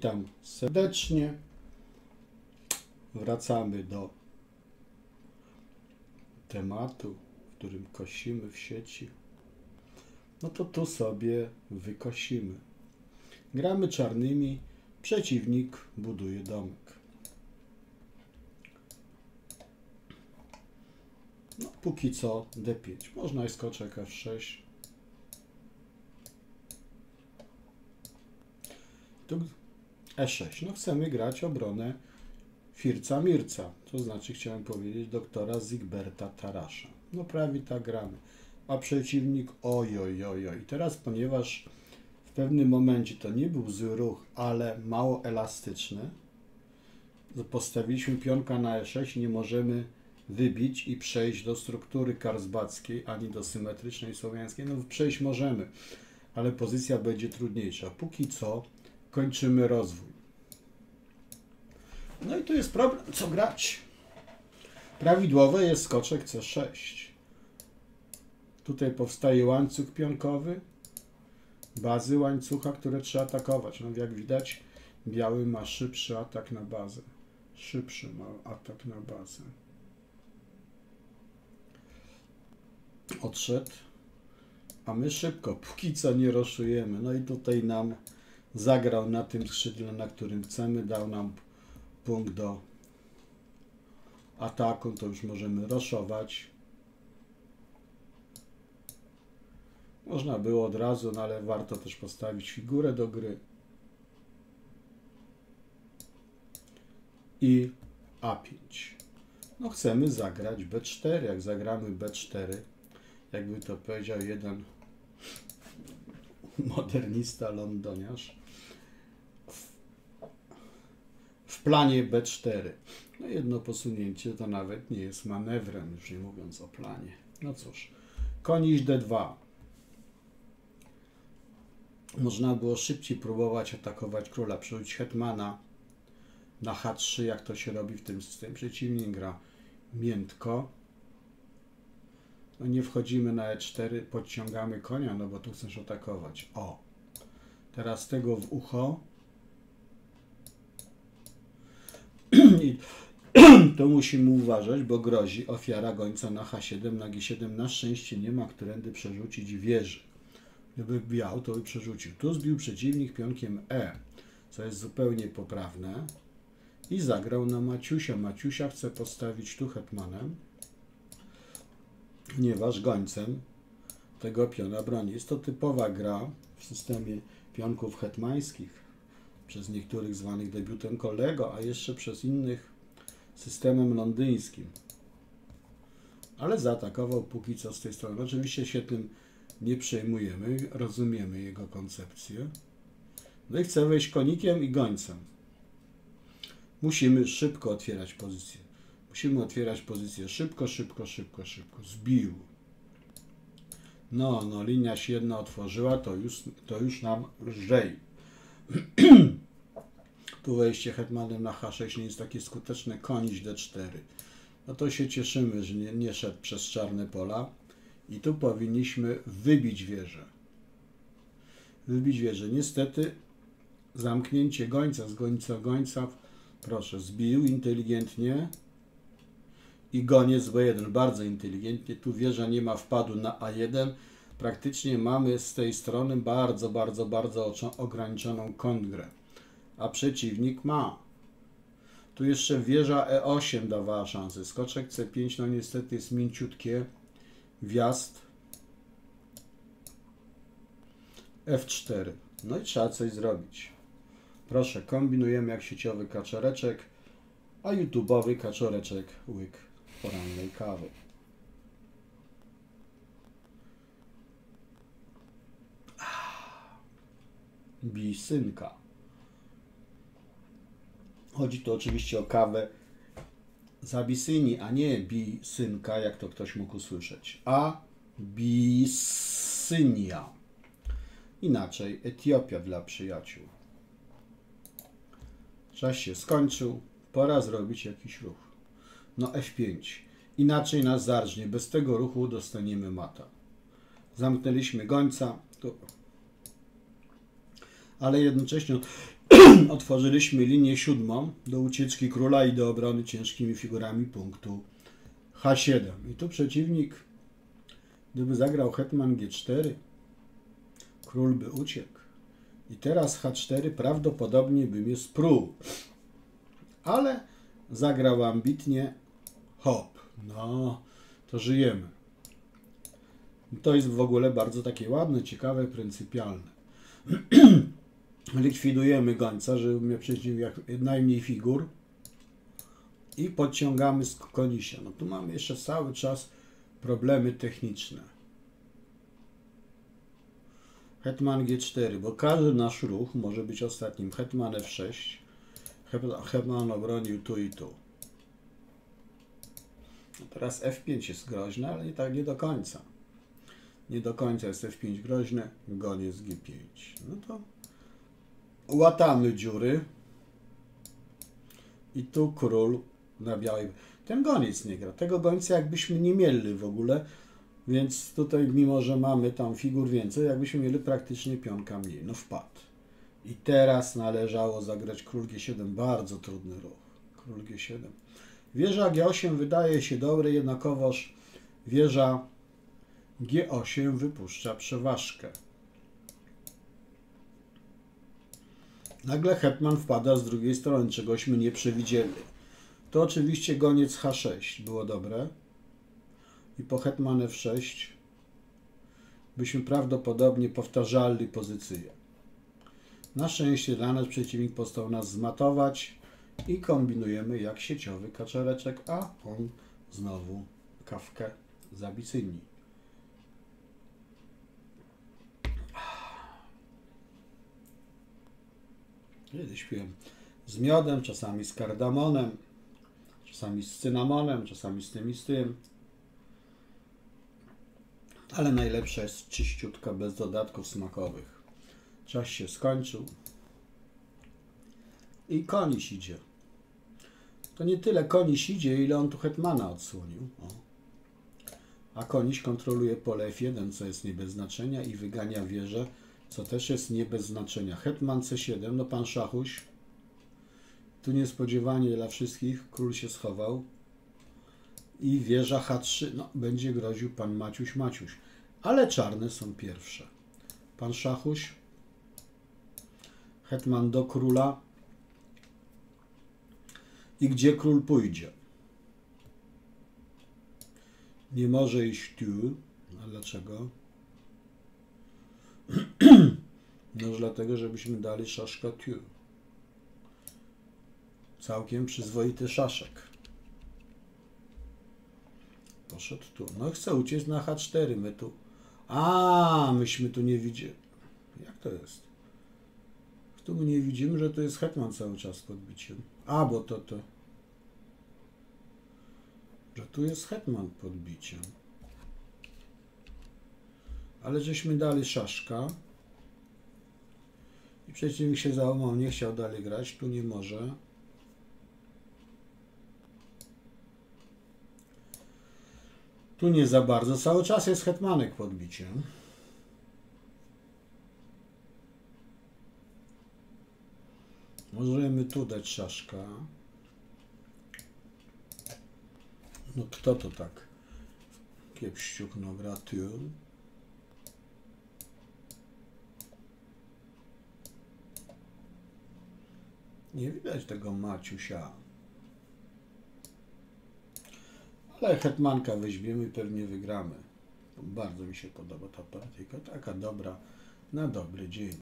Witam serdecznie. Wracamy do tematu, w którym kosimy w sieci. No to tu sobie wykosimy. Gramy czarnymi, przeciwnik buduje domek. No, póki co D5. Można i skoczek F6. Tu E6. No chcemy grać obronę Firca Mirca, to znaczy chciałem powiedzieć doktora Zigberta Tarasza. No prawie tak gramy. A przeciwnik oj, oj, oj, oj. Teraz, ponieważ w pewnym momencie to nie był zły ruch, ale mało elastyczny, postawiliśmy pionka na E6, nie możemy wybić i przejść do struktury karsbackiej, ani do symetrycznej słowiańskiej. No przejść możemy, ale pozycja będzie trudniejsza. Póki co kończymy rozwój. No i tu jest problem, co grać. Prawidłowe jest skoczek C6. Tutaj powstaje łańcuch pionkowy, bazy łańcucha, które trzeba atakować. No jak widać, biały ma szybszy atak na bazę. Szybszy ma atak na bazę. Odszedł, a my szybko, póki co nie roszujemy. No i tutaj nam zagrał na tym skrzydle, na którym chcemy, dał nam punkt do ataku, to już możemy roszować. Można było od razu, no ale warto też postawić figurę do gry. I A5. No chcemy zagrać B4. Jak zagramy B4, jakby to powiedział jeden modernista londoniarz, w planie B4. No jedno posunięcie to nawet nie jest manewrem, już nie mówiąc o planie. No cóż, koniś D2. Można było szybciej próbować atakować króla, przerzucić hetmana na H3, jak to się robi w tym systemie. Przeciwnik gra miętko. No nie wchodzimy na E4, podciągamy konia, no bo tu chcesz atakować. O! Teraz tego w ucho I to musimy uważać, bo grozi ofiara gońca na H7, na G7. Na szczęście nie ma którędy przerzucić wieży. Gdyby biał, to by przerzucił. Tu zbił przeciwnik pionkiem E, co jest zupełnie poprawne. I zagrał na Maciusia. Maciusia chce postawić tu hetmanem, ponieważ gońcem tego piona broni. Jest to typowa gra w systemie pionków hetmańskich przez niektórych zwanych debiutem kolego, a jeszcze przez innych systemem londyńskim. Ale zaatakował póki co z tej strony. Oczywiście się tym nie przejmujemy, rozumiemy jego koncepcję. No i chce wejść konikiem i gońcem. Musimy szybko otwierać pozycję. Musimy otwierać pozycję szybko, szybko, szybko, szybko. Zbił. No, no, linia się jedna otworzyła, to już, to już nam lżej. tu wejście hetmanem na H6 nie jest takie skuteczne, konić D4. No to się cieszymy, że nie, nie szedł przez czarne pola. I tu powinniśmy wybić wieżę. Wybić wieżę. Niestety zamknięcie gońca z gońca gońca, proszę, zbił inteligentnie i goniec B1 bardzo inteligentnie. Tu wieża nie ma wpadu na A1. Praktycznie mamy z tej strony bardzo, bardzo, bardzo ograniczoną kongrę a przeciwnik ma. Tu jeszcze wieża E8 dawała szansę. Skoczek C5 no niestety jest mięciutkie. Wjazd. F4. No i trzeba coś zrobić. Proszę, kombinujemy jak sieciowy kaczoreczek, a YouTube'owy kaczoreczek łyk porannej kawy. Bisynka. Chodzi tu oczywiście o kawę z Abysynii, a nie Bisynka, jak to ktoś mógł usłyszeć, a Bisynia. Inaczej Etiopia dla przyjaciół. Czas się skończył, pora zrobić jakiś ruch. No F5. Inaczej nas zarżnie, bez tego ruchu dostaniemy mata. Zamknęliśmy gońca, ale jednocześnie otworzyliśmy linię siódmą do ucieczki króla i do obrony ciężkimi figurami punktu H7. I tu przeciwnik, gdyby zagrał hetman G4, król by uciekł. I teraz H4 prawdopodobnie by mnie sprół. Ale zagrał ambitnie hop. No, to żyjemy. To jest w ogóle bardzo takie ładne, ciekawe, pryncypialne. Likwidujemy gońca, żeby miał przeciwnik jak najmniej figur i podciągamy z konisia. No tu mamy jeszcze cały czas problemy techniczne. Hetman G4, bo każdy nasz ruch może być ostatnim. Hetman F6. Hetman obronił tu i tu. No teraz F5 jest groźne, ale nie tak nie do końca. Nie do końca jest F5 groźne, goniec G5. No to łatamy dziury. I tu król na białej. Ten goniec nie gra. Tego gońca jakbyśmy nie mieli w ogóle. Więc tutaj, mimo że mamy tam figur więcej, jakbyśmy mieli praktycznie pionka mniej. No wpadł. I teraz należało zagrać król G7. Bardzo trudny ruch. Król G7. Wieża G8 wydaje się dobre, jednakowoż wieża G8 wypuszcza przeważkę. Nagle hetman wpada z drugiej strony, czegośmy nie przewidzieli. To oczywiście goniec H6 było dobre. I po hetman F6 byśmy prawdopodobnie powtarzali pozycję. Na szczęście dla nas przeciwnik postał nas zmatować i kombinujemy jak sieciowy kaczereczek, a on znowu kawkę z. Kiedyś piłem z miodem, czasami z kardamonem, czasami z cynamonem, czasami z tym i z tym. Ale najlepsza jest czyściutka, bez dodatków smakowych. Czas się skończył. I koniś idzie. To nie tyle koniś idzie, ile on tu hetmana odsłonił. O. A koniś kontroluje pole F1, co jest nie bez znaczenia i wygania wieżę, co też jest nie bez znaczenia. Hetman C7, no pan Szachuś. Tu niespodziewanie dla wszystkich, król się schował. I wieża H3, no będzie groził pan Maciuś Maciuś. Ale czarne są pierwsze. Pan Szachuś. Hetman do króla. I gdzie król pójdzie? Nie może iść tu. A dlaczego? No dlatego, żebyśmy dali szaszka tu. Całkiem przyzwoity szaszek. Poszedł tu. No chce uciec na H4. My tu. A, myśmy tu nie widzieli. Jak to jest? Tu my nie widzimy, że to jest hetman cały czas pod biciem. A, bo to to. Że tu jest hetman pod biciem. Ale żeśmy dali szaszka. I przeciwnik się załamał, nie chciał dalej grać, tu nie może. Tu nie za bardzo. Cały czas jest hetmanek pod biciem. Możemy tu dać szaszka. No kto to tak kiepściuk no gra Nie widać tego Maciusia. Ale hetmanka weźmiemy i pewnie wygramy. Bardzo mi się podoba ta partyjka. Taka dobra na dobry dzień.